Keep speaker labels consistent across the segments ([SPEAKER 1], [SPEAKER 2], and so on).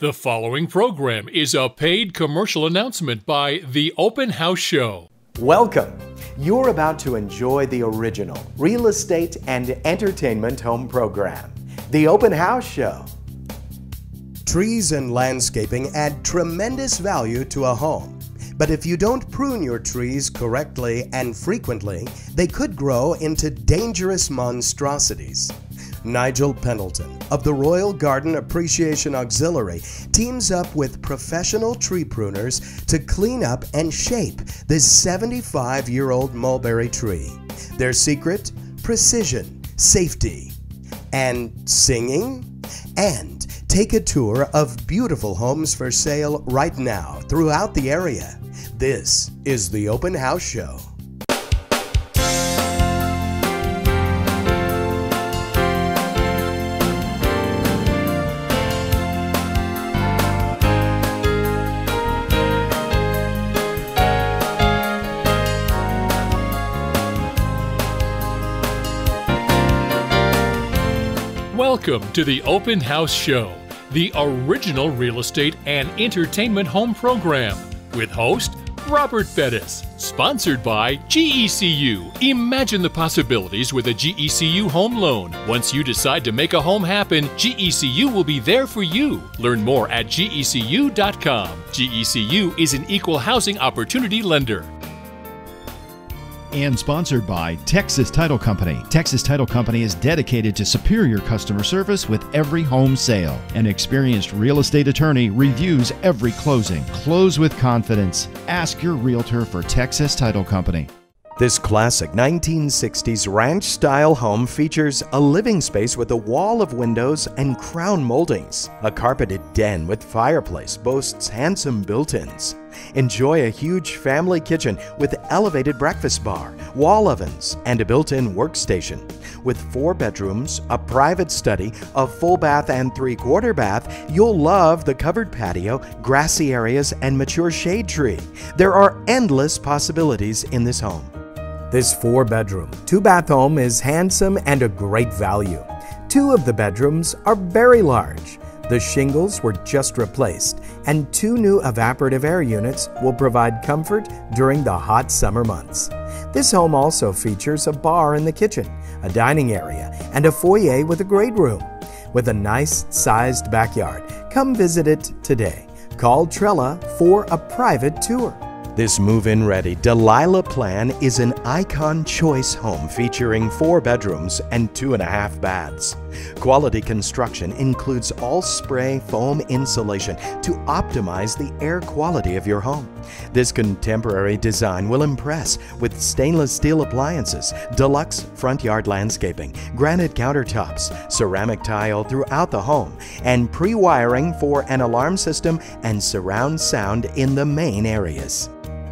[SPEAKER 1] The following program is a paid commercial announcement by The Open House Show.
[SPEAKER 2] Welcome. You're about to enjoy the original real estate and entertainment home program, The Open House Show. Trees and landscaping add tremendous value to a home. But if you don't prune your trees correctly and frequently, they could grow into dangerous monstrosities. Nigel Pendleton of the Royal Garden Appreciation Auxiliary teams up with professional tree pruners to clean up and shape this 75 year old mulberry tree. Their secret? Precision, safety, and singing? And take a tour of beautiful homes for sale right now throughout the area. This is the Open House Show.
[SPEAKER 1] Welcome to the Open House Show, the original real estate and entertainment home program, with host Robert Bettis. Sponsored by GECU. Imagine the possibilities with a GECU home loan. Once you decide to make a home happen, GECU will be there for you. Learn more at GECU.com. GECU is an equal housing opportunity lender
[SPEAKER 3] and sponsored by Texas Title Company. Texas Title Company is dedicated to superior customer service with every home sale. An experienced real estate attorney reviews every closing. Close with confidence. Ask your realtor for Texas Title Company.
[SPEAKER 2] This classic 1960s ranch style home features a living space with a wall of windows and crown moldings. A carpeted den with fireplace boasts handsome built ins. Enjoy a huge family kitchen with elevated breakfast bar, wall ovens, and a built in workstation. With four bedrooms, a private study, a full bath, and three quarter bath, you'll love the covered patio, grassy areas, and mature shade tree. There are endless possibilities in this home. This four bedroom, two bath home is handsome and a great value. Two of the bedrooms are very large. The shingles were just replaced, and two new evaporative air units will provide comfort during the hot summer months. This home also features a bar in the kitchen, a dining area, and a foyer with a great room. With a nice sized backyard, come visit it today. Call Trella for a private tour. This move in ready Delilah Plan is an icon choice home featuring four bedrooms and two and a half baths. Quality construction includes all spray foam insulation to optimize the air quality of your home. This contemporary design will impress with stainless steel appliances, deluxe front yard landscaping, granite countertops, ceramic tile throughout the home, and pre wiring for an alarm system and surround sound in the main areas.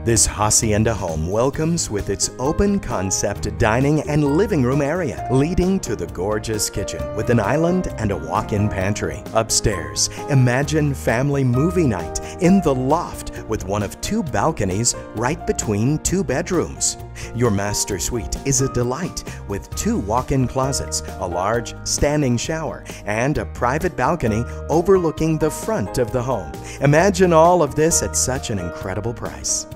[SPEAKER 2] This hacienda home welcomes with its open concept dining and living room area, leading to the gorgeous kitchen with an island and a walk-in pantry. Upstairs, imagine family movie night in the loft with one of two balconies right between two bedrooms. Your master suite is a delight with two walk-in closets, a large standing shower, and a private balcony overlooking the front of the home. Imagine all of this at such an incredible price.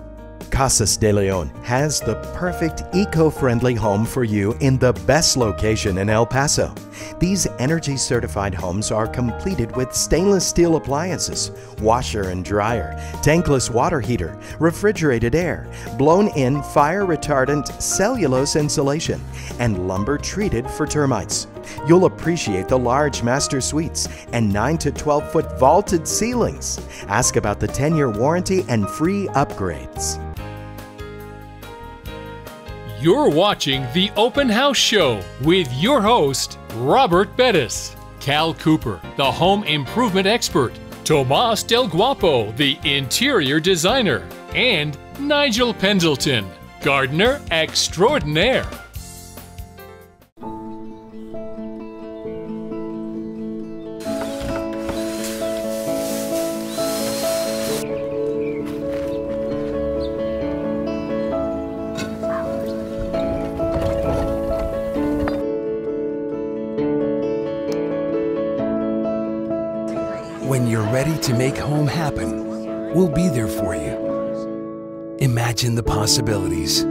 [SPEAKER 2] Casas de Leon has the perfect eco-friendly home for you in the best location in El Paso. These energy certified homes are completed with stainless steel appliances, washer and dryer, tankless water heater, refrigerated air, blown in fire retardant cellulose insulation, and lumber treated for termites. You'll appreciate the large master suites and 9 to 12 foot vaulted ceilings. Ask about the 10 year warranty and free upgrades.
[SPEAKER 1] You're watching The Open House Show with your host, Robert Bettis, Cal Cooper, the home improvement expert, Tomas Del Guapo, the interior designer, and Nigel Pendleton, gardener extraordinaire.
[SPEAKER 4] Make home happen, we'll be there for you. Imagine the possibilities.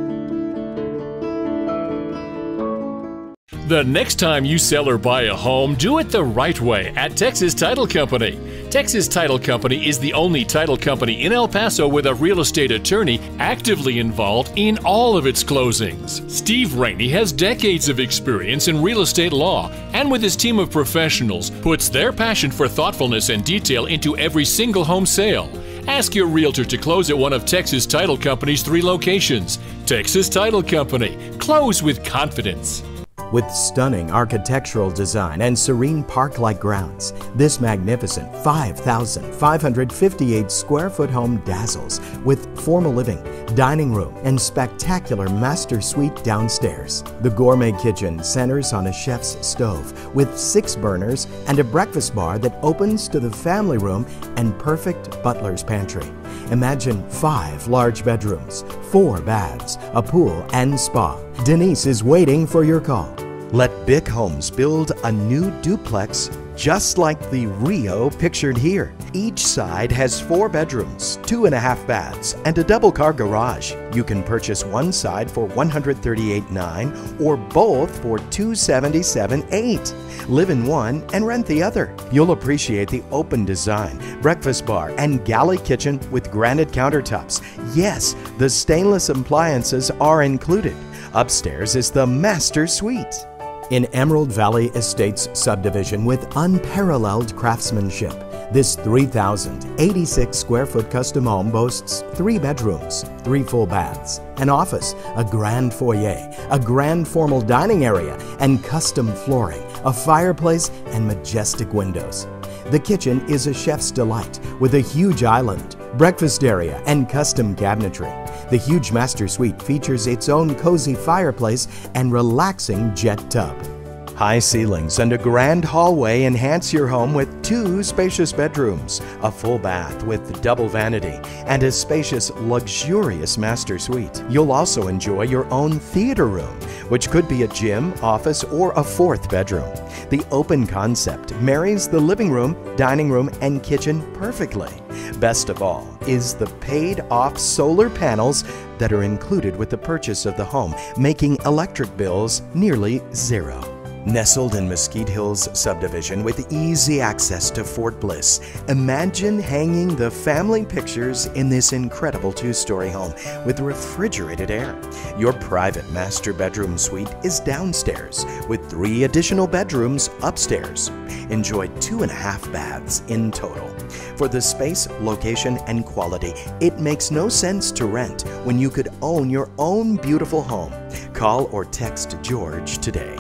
[SPEAKER 1] The next time you sell or buy a home, do it the right way at Texas Title Company. Texas Title Company is the only title company in El Paso with a real estate attorney actively involved in all of its closings. Steve Rainey has decades of experience in real estate law and with his team of professionals puts their passion for thoughtfulness and detail into every single home sale. Ask your realtor to close at one of Texas Title Company's three locations. Texas Title Company. Close with confidence.
[SPEAKER 2] With stunning architectural design and serene park like grounds, this magnificent 5,558 square foot home dazzles with formal living, dining room, and spectacular master suite downstairs. The gourmet kitchen centers on a chef's stove with six burners and a breakfast bar that opens to the family room and perfect butler's pantry. Imagine five large bedrooms, four baths, a pool, and spa. Denise is waiting for your call. Let Bick Homes build a new duplex just like the Rio pictured here. Each side has four bedrooms, two and a half baths, and a double car garage. You can purchase one side for $138.9 or both for $277.8. Live in one and rent the other. You'll appreciate the open design, breakfast bar, and galley kitchen with granite countertops. Yes, the stainless appliances are included. Upstairs is the master suite in Emerald Valley Estates subdivision with unparalleled craftsmanship. This 3,086 square foot custom home boasts three bedrooms, three full baths, an office, a grand foyer, a grand formal dining area, and custom flooring, a fireplace, and majestic windows. The kitchen is a chef's delight with a huge island, breakfast area, and custom cabinetry. The huge master suite features its own cozy fireplace and relaxing jet tub. High ceilings and a grand hallway enhance your home with two spacious bedrooms, a full bath with double vanity, and a spacious, luxurious master suite. You'll also enjoy your own theater room, which could be a gym, office, or a fourth bedroom. The open concept marries the living room, dining room, and kitchen perfectly. Best of all is the paid off solar panels that are included with the purchase of the home, making electric bills nearly zero. Nestled in Mesquite Hills subdivision with easy access to Fort Bliss, imagine hanging the family pictures in this incredible two story home with refrigerated air. Your private master bedroom suite is downstairs with three additional bedrooms upstairs. Enjoy two and a half baths in total. For the space, location, and quality, it makes no sense to rent when you could own your own beautiful home. Call or text George today.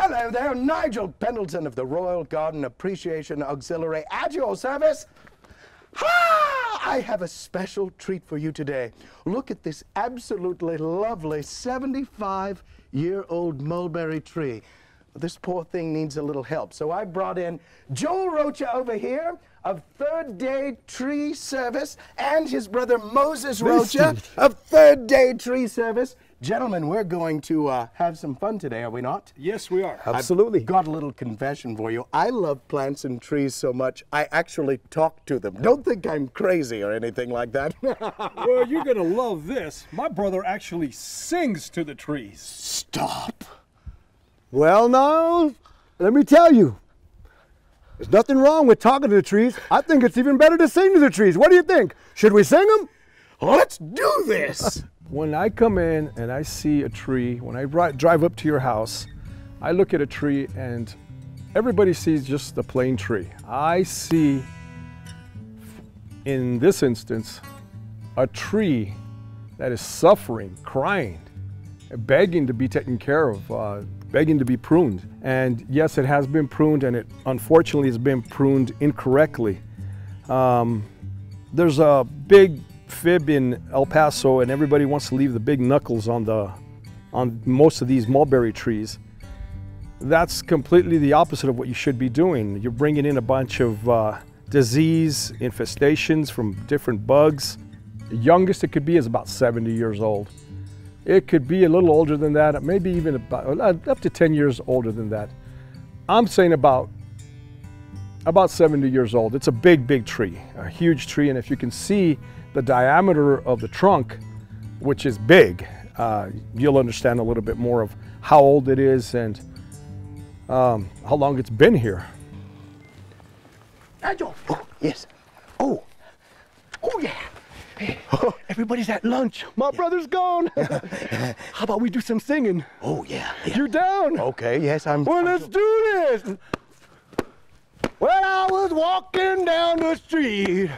[SPEAKER 5] Hello there, Nigel Pendleton of the Royal Garden Appreciation Auxiliary at your service. Ha! I have a special treat for you today. Look at this absolutely lovely 75 year old mulberry tree. This poor thing needs a little help. So I brought in Joel Rocha over here of Third Day Tree Service and his brother Moses Rocha of Third Day Tree Service. Gentlemen, we're going to uh, have some fun today, are we not?
[SPEAKER 6] Yes, we are.
[SPEAKER 5] Absolutely. I've got a little confession for you. I love plants and trees so much, I actually talk to them. Don't think I'm crazy or anything like that.
[SPEAKER 6] well, you're going to love this. My brother actually sings to the trees.
[SPEAKER 5] Stop.
[SPEAKER 7] Well, now, let me tell you. There's nothing wrong with talking to the trees. I think it's even better to sing to the trees. What do you think? Should we sing them?
[SPEAKER 5] Let's do this.
[SPEAKER 6] When I come in and I see a tree, when I drive up to your house, I look at a tree and everybody sees just the plain tree. I see, in this instance, a tree that is suffering, crying, begging to be taken care of, uh, begging to be pruned. And yes, it has been pruned and it unfortunately has been pruned incorrectly. Um, there's a big fib in El Paso and everybody wants to leave the big knuckles on the on most of these mulberry trees. That's completely the opposite of what you should be doing. You're bringing in a bunch of uh, disease infestations from different bugs. The youngest it could be is about 70 years old. It could be a little older than that, maybe even about uh, up to 10 years older than that. I'm saying about About 70 years old. It's a big, big tree, a huge tree. And if you can see the diameter of the trunk, which is big, uh, you'll understand a little bit more of how old it is and um, how long it's been here.
[SPEAKER 5] Nigel! Oh, yes. Oh, oh yeah. Hey, everybody's at lunch.
[SPEAKER 7] My brother's gone. How about we do some singing?
[SPEAKER 5] Oh yeah. yeah.
[SPEAKER 7] You're down.
[SPEAKER 5] Okay, yes, I'm.
[SPEAKER 7] Well, let's do this. Well, I was walking down the street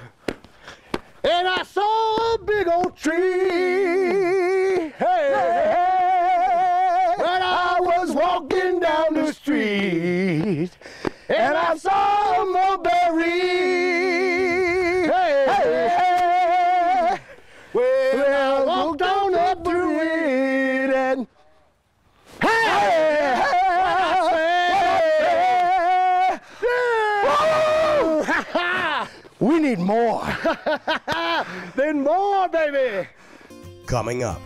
[SPEAKER 7] and I saw a big old tree. Hey, hey. Well, I was walking down the street and I saw then more, baby.
[SPEAKER 2] Coming up,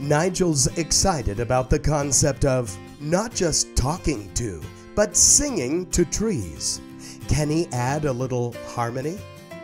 [SPEAKER 2] Nigel's excited about the concept of not just talking to, but singing to trees. Can he add a little harmony?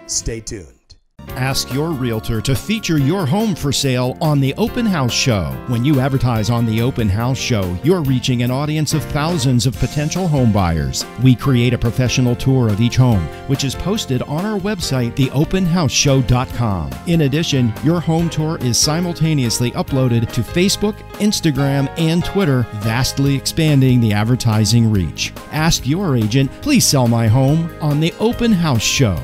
[SPEAKER 2] Stay tuned.
[SPEAKER 3] Ask your realtor to feature your home for sale on the Open House Show. When you advertise on the Open House Show, you're reaching an audience of thousands of potential home buyers. We create a professional tour of each home, which is posted on our website, theopenhouseshow.com. In addition, your home tour is simultaneously uploaded to Facebook, Instagram, and Twitter, vastly expanding the advertising reach. Ask your agent, please sell my home on the Open House Show.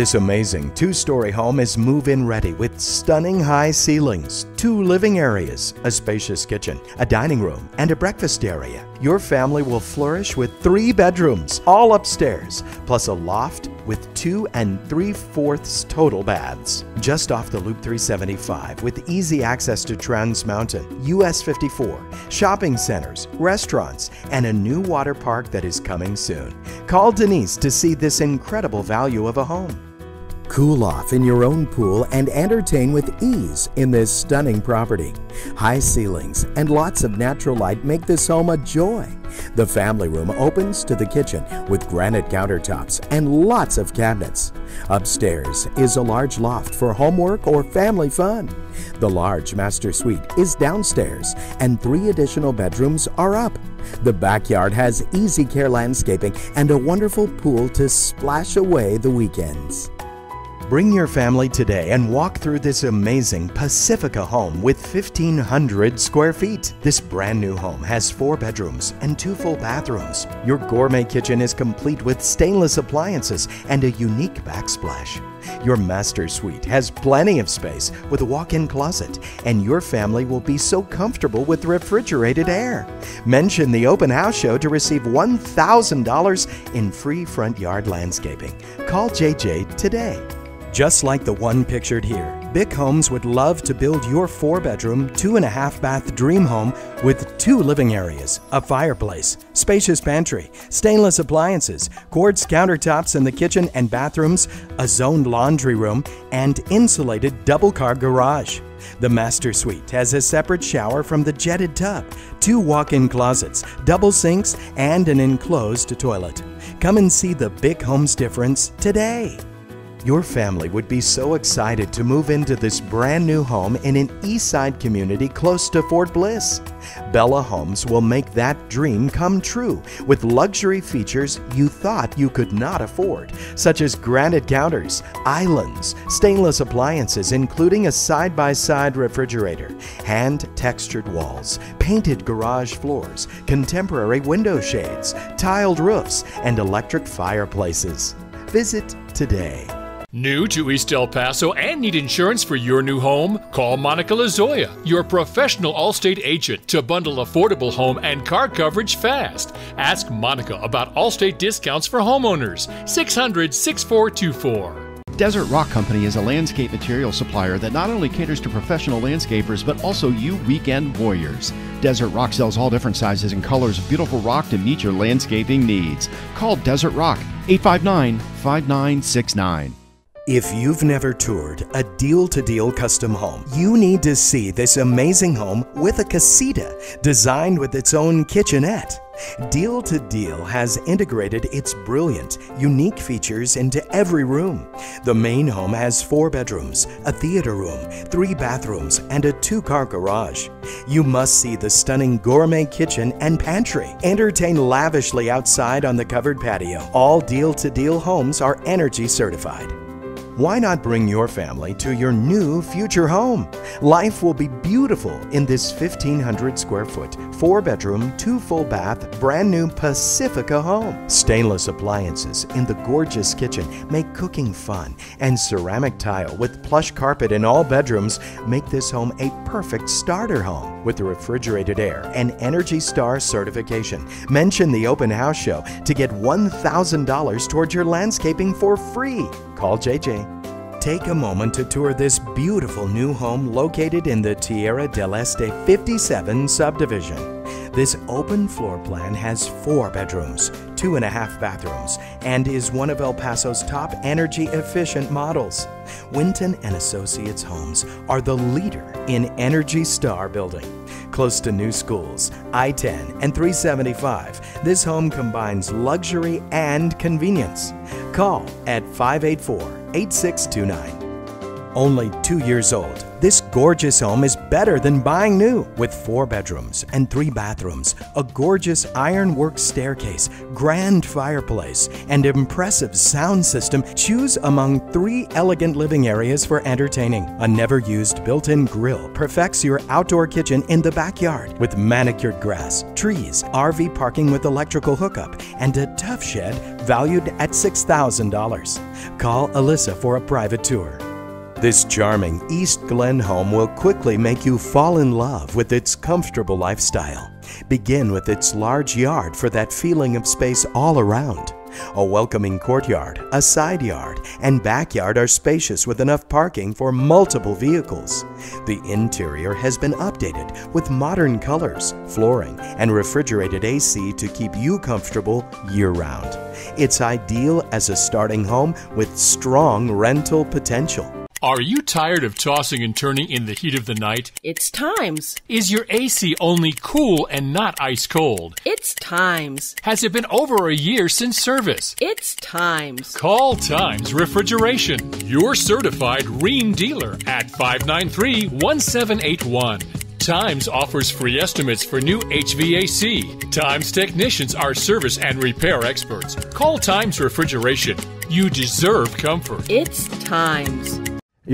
[SPEAKER 2] This amazing two story home is move in ready with stunning high ceilings, two living areas, a spacious kitchen, a dining room, and a breakfast area. Your family will flourish with three bedrooms, all upstairs, plus a loft with two and three fourths total baths. Just off the Loop 375 with easy access to Trans Mountain, US 54, shopping centers, restaurants, and a new water park that is coming soon. Call Denise to see this incredible value of a home. Cool off in your own pool and entertain with ease in this stunning property. High ceilings and lots of natural light make this home a joy. The family room opens to the kitchen with granite countertops and lots of cabinets. Upstairs is a large loft for homework or family fun. The large master suite is downstairs and three additional bedrooms are up. The backyard has easy care landscaping and a wonderful pool to splash away the weekends. Bring your family today and walk through this amazing Pacifica home with 1,500 square feet. This brand new home has four bedrooms and two full bathrooms. Your gourmet kitchen is complete with stainless appliances and a unique backsplash. Your master suite has plenty of space with a walk in closet, and your family will be so comfortable with refrigerated air. Mention the open house show to receive $1,000 in free front yard landscaping. Call JJ today. Just like the one pictured here, Bick Homes would love to build your four bedroom, two and a half bath dream home with two living areas, a fireplace, spacious pantry, stainless appliances, quartz countertops in the kitchen and bathrooms, a zoned laundry room, and insulated double car garage. The master suite has a separate shower from the jetted tub, two walk in closets, double sinks, and an enclosed toilet. Come and see the Bick Homes difference today. Your family would be so excited to move into this brand new home in an east side community close to Fort Bliss. Bella Homes will make that dream come true with luxury features you thought you could not afford, such as granite counters, islands, stainless appliances, including a side by side refrigerator, hand textured walls, painted garage floors, contemporary window shades, tiled roofs, and electric fireplaces. Visit today.
[SPEAKER 1] New to East El Paso and need insurance for your new home? Call Monica Lazoya, your professional Allstate agent, to bundle affordable home and car coverage fast. Ask Monica about Allstate discounts for homeowners. 600 6424.
[SPEAKER 3] Desert Rock Company is a landscape material supplier that not only caters to professional landscapers but also you weekend warriors. Desert Rock sells all different sizes and colors of beautiful rock to meet your landscaping needs. Call Desert Rock 859 5969.
[SPEAKER 2] If you've never toured a deal to deal custom home, you need to see this amazing home with a casita designed with its own kitchenette. Deal to Deal has integrated its brilliant, unique features into every room. The main home has four bedrooms, a theater room, three bathrooms, and a two car garage. You must see the stunning gourmet kitchen and pantry. Entertain lavishly outside on the covered patio. All Deal to Deal homes are energy certified. Why not bring your family to your new future home? Life will be beautiful in this 1,500 square foot, four bedroom, two full bath, brand new Pacifica home. Stainless appliances in the gorgeous kitchen make cooking fun, and ceramic tile with plush carpet in all bedrooms make this home a perfect starter home. With the refrigerated air and Energy Star certification, mention the open house show to get $1,000 towards your landscaping for free. Call JJ. Take a moment to tour this beautiful new home located in the Tierra del Este 57 subdivision. This open floor plan has four bedrooms, two and a half bathrooms, and is one of El Paso's top energy efficient models. Winton and Associates Homes are the leader in Energy Star building. Close to new schools, I 10 and 375, this home combines luxury and convenience. Call at 584 8629. Only two years old, gorgeous home is better than buying new. With four bedrooms and three bathrooms, a gorgeous ironwork staircase, grand fireplace, and impressive sound system, choose among three elegant living areas for entertaining. A never used built in grill perfects your outdoor kitchen in the backyard with manicured grass, trees, RV parking with electrical hookup, and a tough shed valued at $6,000. Call Alyssa for a private tour. This charming East Glen home will quickly make you fall in love with its comfortable lifestyle. Begin with its large yard for that feeling of space all around. A welcoming courtyard, a side yard, and backyard are spacious with enough parking for multiple vehicles. The interior has been updated with modern colors, flooring, and refrigerated AC to keep you comfortable year round. It's ideal as a starting home with strong rental potential.
[SPEAKER 1] Are you tired of tossing and turning in the heat of the night?
[SPEAKER 8] It's times.
[SPEAKER 1] Is your AC only cool and not ice cold?
[SPEAKER 8] It's times.
[SPEAKER 1] Has it been over a year since service?
[SPEAKER 8] It's times.
[SPEAKER 1] Call Times Refrigeration, your certified Rheem dealer at 593 1781. Times offers free estimates for new HVAC. Times technicians are service and repair experts. Call Times Refrigeration. You deserve comfort.
[SPEAKER 8] It's times.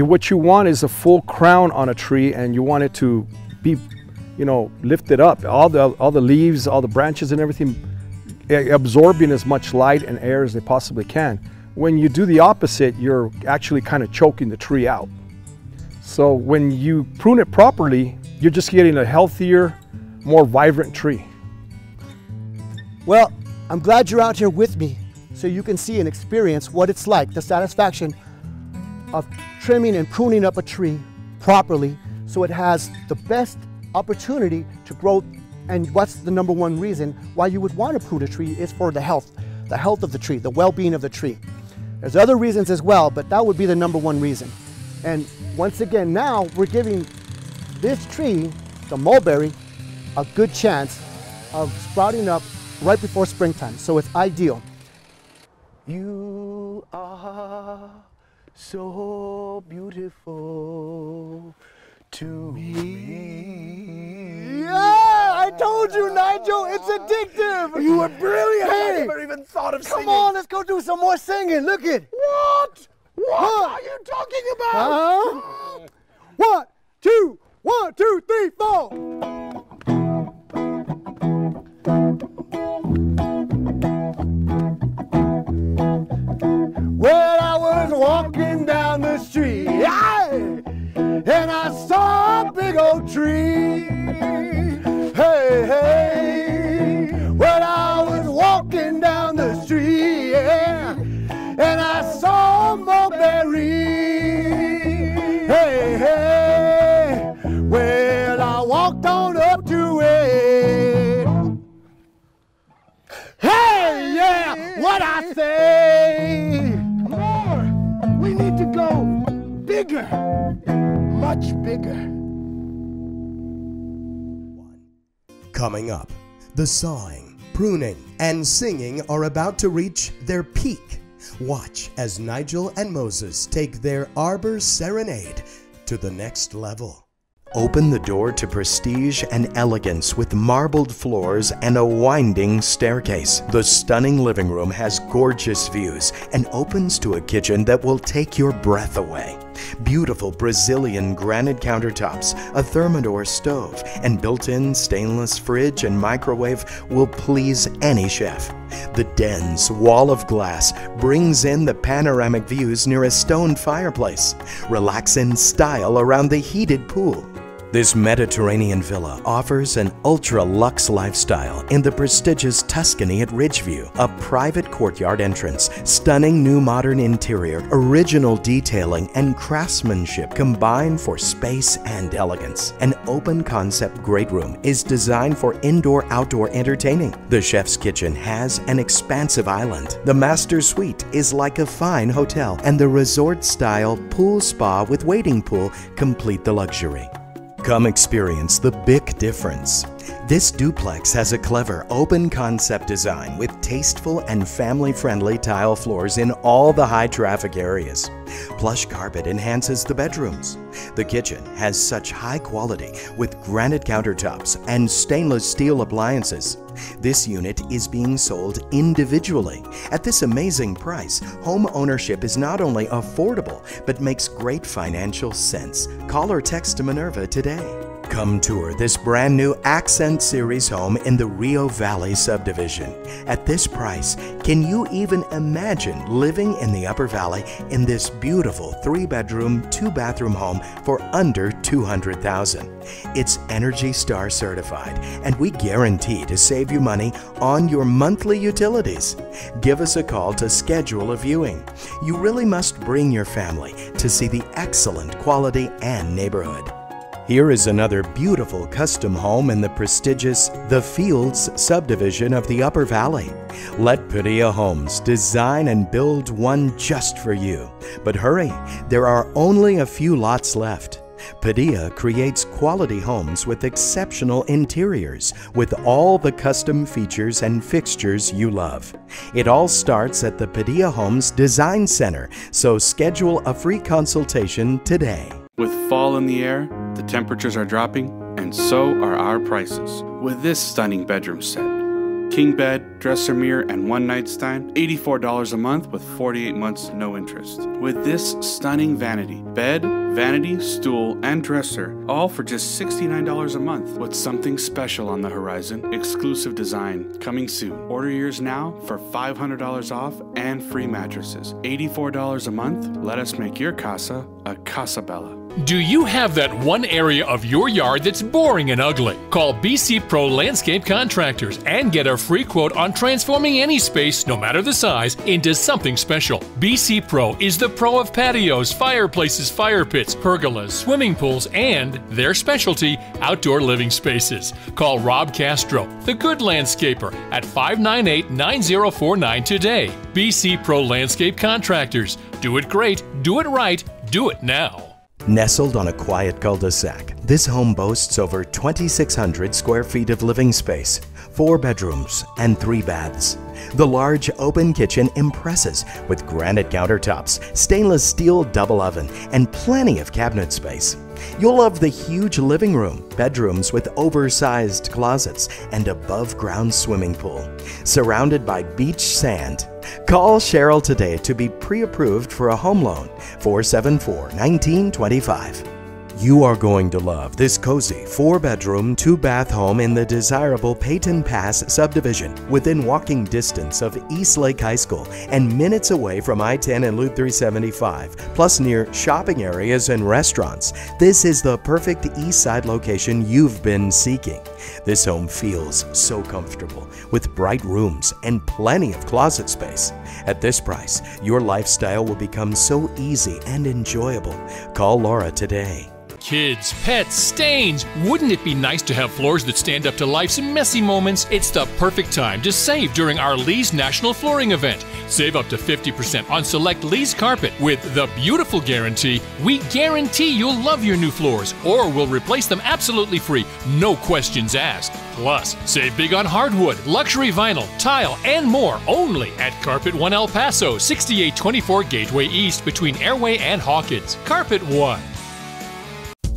[SPEAKER 6] What you want is a full crown on a tree, and you want it to be, you know, lifted up. All the all the leaves, all the branches, and everything absorbing as much light and air as they possibly can. When you do the opposite, you're actually kind of choking the tree out. So when you prune it properly, you're just getting a healthier, more vibrant tree.
[SPEAKER 7] Well, I'm glad you're out here with me so you can see and experience what it's like, the satisfaction of trimming and pruning up a tree properly so it has the best opportunity to grow. And what's the number one reason why you would want to prune a tree is for the health, the health of the tree, the well-being of the tree. There's other reasons as well, but that would be the number one reason. And once again, now we're giving this tree, the mulberry, a good chance of sprouting up right before springtime. So it's ideal. You are so beautiful to me. Yeah, I told you, Nigel, it's addictive. You were brilliant. Hey, I never even thought of singing! come on, let's go do some more singing. Look it. What? What are you talking about? Uh-huh. Huh? One, two, one, two, three, four. Aye, and I saw a big old tree. Hey, hey. When I was walking down the street, yeah, and I saw a mulberry. Hey, hey. Well, I walked on up to it. Hey, yeah, what I say? More. We need to go bigger, much bigger.
[SPEAKER 2] Coming up, the sawing, pruning and singing are about to reach their peak. Watch as Nigel and Moses take their Arbor Serenade to the next level. Open the door to prestige and elegance with marbled floors and a winding staircase. The stunning living room has gorgeous views and opens to a kitchen that will take your breath away. Beautiful Brazilian granite countertops, a Thermador stove, and built in stainless fridge and microwave will please any chef. The den's wall of glass brings in the panoramic views near a stone fireplace. Relax in style around the heated pool. This Mediterranean villa offers an ultra luxe lifestyle in the prestigious Tuscany at Ridgeview. A private courtyard entrance, stunning new modern interior, original detailing, and craftsmanship combine for space and elegance. An open concept great room is designed for indoor outdoor entertaining. The chef's kitchen has an expansive island. The master suite is like a fine hotel, and the resort style pool spa with waiting pool complete the luxury. Come experience the big difference. This duplex has a clever open concept design with tasteful and family friendly tile floors in all the high traffic areas. Plush carpet enhances the bedrooms. The kitchen has such high quality with granite countertops and stainless steel appliances. This unit is being sold individually. At this amazing price, home ownership is not only affordable but makes great financial sense. Call or text to Minerva today. Come tour this brand new Accent Series home in the Rio Valley subdivision. At this price, can you even imagine living in the Upper Valley in this beautiful three bedroom, two bathroom home for under 200,000? It's Energy Star certified and we guarantee to save you money on your monthly utilities. Give us a call to schedule a viewing. You really must bring your family to see the excellent quality and neighborhood. Here is another beautiful custom home in the prestigious The Fields subdivision of the Upper Valley. Let Padilla Homes design and build one just for you. But hurry, there are only a few lots left. Padilla creates quality homes with exceptional interiors with all the custom features and fixtures you love. It all starts at the Padilla Homes Design Center, so schedule a free consultation today.
[SPEAKER 9] With fall in the air, the temperatures are dropping, and so are our prices. With this stunning bedroom set, king bed, dresser mirror, and one nightstand, $84 a month with 48 months no interest. With this stunning vanity, bed, vanity, stool, and dresser, all for just $69 a month. With something special on the horizon, exclusive design coming soon. Order yours now for $500 off and free mattresses. $84 a month. Let us make your casa a Casa Bella.
[SPEAKER 1] Do you have that one area of your yard that's boring and ugly? Call BC Pro Landscape Contractors and get a free quote on transforming any space, no matter the size, into something special. BC Pro is the pro of patios, fireplaces, fire pits, pergolas, swimming pools, and their specialty, outdoor living spaces. Call Rob Castro, the good landscaper, at 598 9049 today. BC Pro Landscape Contractors. Do it great, do it right, do it now.
[SPEAKER 2] Nestled on a quiet cul-de-sac, this home boasts over 2,600 square feet of living space, four bedrooms, and three baths. The large open kitchen impresses with granite countertops, stainless steel double oven, and plenty of cabinet space. You'll love the huge living room, bedrooms with oversized closets, and above ground swimming pool. Surrounded by beach sand. Call Cheryl today to be pre approved for a home loan 474 1925. You are going to love this cozy four bedroom, two bath home in the desirable Peyton Pass subdivision within walking distance of East Lake High School and minutes away from I 10 and Loop 375, plus near shopping areas and restaurants. This is the perfect east side location you've been seeking. This home feels so comfortable with bright rooms and plenty of closet space. At this price, your lifestyle will become so easy and enjoyable. Call Laura today.
[SPEAKER 1] Kids, pets, stains. Wouldn't it be nice to have floors that stand up to life's messy moments? It's the perfect time to save during our Lee's National Flooring event. Save up to 50% on select Lee's carpet with the beautiful guarantee. We guarantee you'll love your new floors or we'll replace them absolutely free, no questions asked. Plus, save big on hardwood, luxury vinyl, tile, and more only at Carpet One El Paso, 6824 Gateway East between Airway and Hawkins. Carpet One.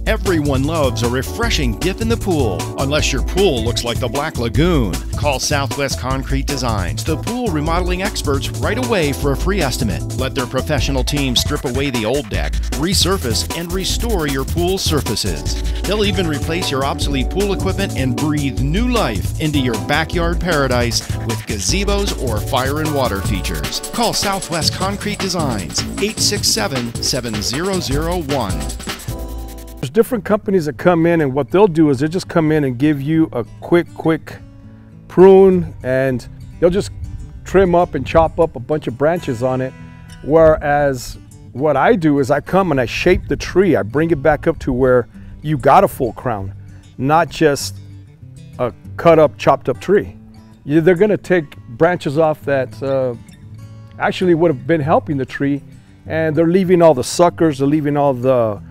[SPEAKER 3] Everyone loves a refreshing dip in the pool, unless your pool looks like the Black Lagoon. Call Southwest Concrete Designs, the pool remodeling experts, right away for a free estimate. Let their professional team strip away the old deck, resurface, and restore your pool surfaces. They'll even replace your obsolete pool equipment and breathe new life into your backyard paradise with gazebos or fire and water features. Call Southwest Concrete Designs, 867 7001.
[SPEAKER 6] There's different companies that come in and what they'll do is they'll just come in and give you a quick, quick prune and they'll just trim up and chop up a bunch of branches on it. Whereas what I do is I come and I shape the tree. I bring it back up to where you got a full crown, not just a cut up, chopped up tree. They're gonna take branches off that uh, actually would have been helping the tree and they're leaving all the suckers, they're leaving all the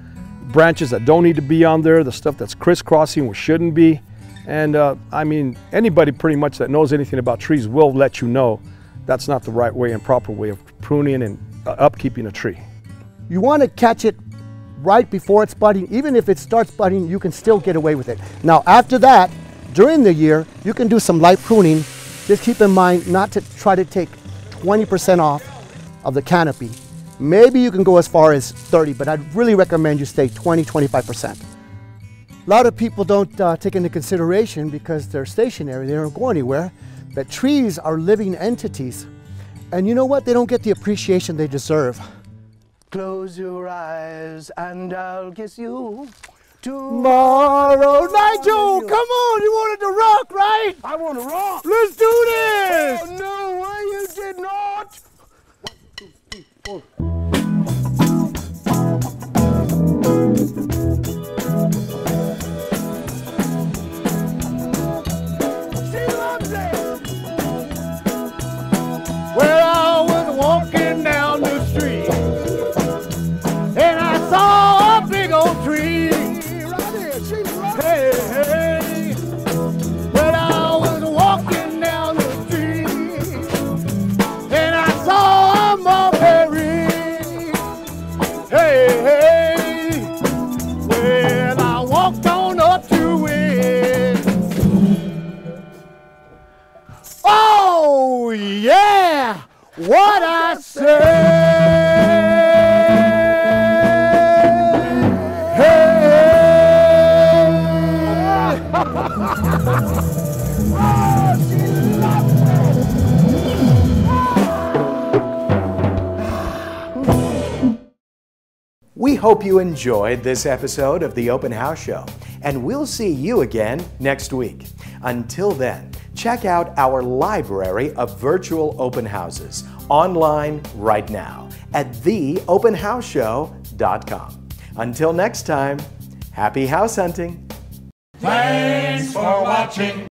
[SPEAKER 6] branches that don't need to be on there, the stuff that's crisscrossing where shouldn't be. And uh, I mean, anybody pretty much that knows anything about trees will let you know that's not the right way and proper way of pruning and uh, upkeeping a tree.
[SPEAKER 7] You want to catch it right before it's budding. Even if it starts budding, you can still get away with it. Now, after that, during the year, you can do some light pruning. Just keep in mind not to try to take 20% off of the canopy. Maybe you can go as far as 30, but I'd really recommend you stay 20, 25%. A lot of people don't uh, take into consideration because they're stationary, they don't go anywhere, that trees are living entities. And you know what? They don't get the appreciation they deserve.
[SPEAKER 5] Close your eyes and I'll kiss you.
[SPEAKER 7] Tomorrow, Nigel, come on, you wanted to rock, right?
[SPEAKER 5] I want to rock.
[SPEAKER 7] Let's do this!
[SPEAKER 5] Oh, no way you did not. One, two, three, four.
[SPEAKER 7] What I say. Hey.
[SPEAKER 2] We hope you enjoyed this episode of the Open House Show, and we'll see you again next week. Until then, check out our library of virtual open houses online right now at theopenhouseshow.com. Until next time, happy house hunting.
[SPEAKER 10] Thanks for watching.